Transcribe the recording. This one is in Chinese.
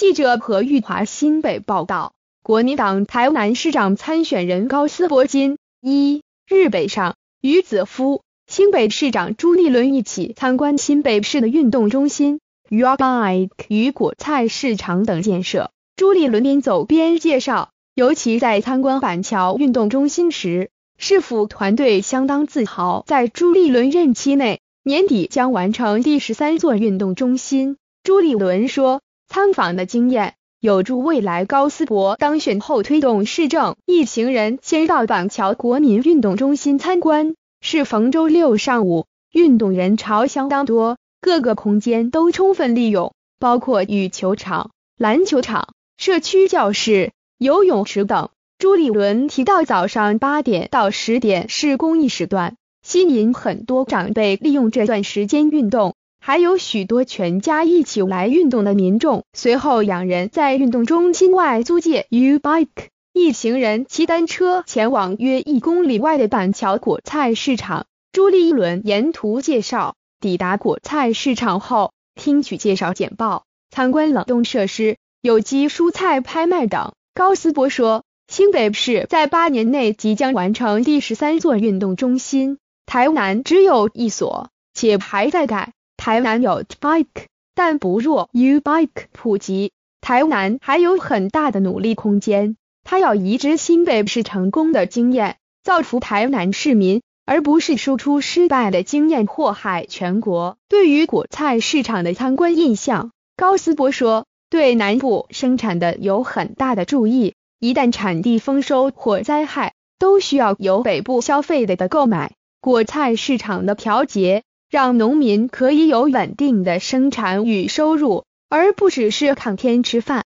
记者何玉华新北报道，国民党台南市长参选人高斯伯金一日北上，与子夫新北市长朱立伦一起参观新北市的运动中心、Your Bike 与果菜市场等建设。朱立伦边走边介绍，尤其在参观板桥运动中心时，市府团队相当自豪，在朱立伦任期内年底将完成第十三座运动中心。朱立伦说。参访的经验有助未来高思博当选后推动市政。一行人先到板桥国民运动中心参观。是逢周六上午，运动人潮相当多，各个空间都充分利用，包括羽球场、篮球场、社区教室、游泳池等。朱立伦提到，早上八点到十点是公益时段，吸引很多长辈利用这段时间运动。还有许多全家一起来运动的民众。随后，两人在运动中心外租借 U bike，一行人骑单车前往约一公里外的板桥果菜市场。朱立伦沿途介绍，抵达果菜市场后，听取介绍简报，参观冷冻设施、有机蔬菜拍卖等。高思博说，新北市在八年内即将完成第十三座运动中心，台南只有一所，且还在盖。台南有 bike，但不若 U bike 普及。台南还有很大的努力空间。他要移植新北市成功的经验，造福台南市民，而不是输出失败的经验祸害全国。对于果菜市场的参观印象，高思博说，对南部生产的有很大的注意。一旦产地丰收或灾害，都需要由北部消费的的购买。果菜市场的调节。让农民可以有稳定的生产与收入，而不只是靠天吃饭。